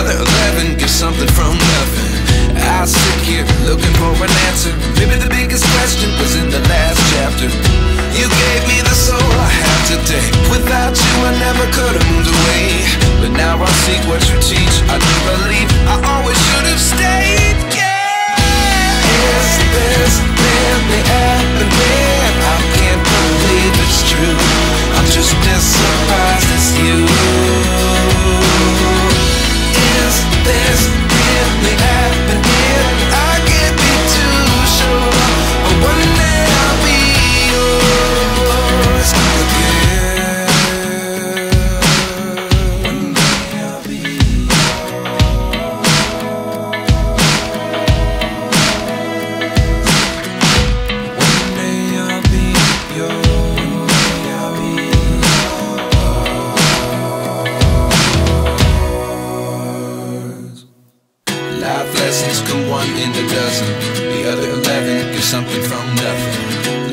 The other eleven get something from nothing. I sit here looking for an answer. Maybe the biggest question was in the last chapter. You gave me the soul I have today. Without you, I never could have moved away. But now I see what you teach. I do believe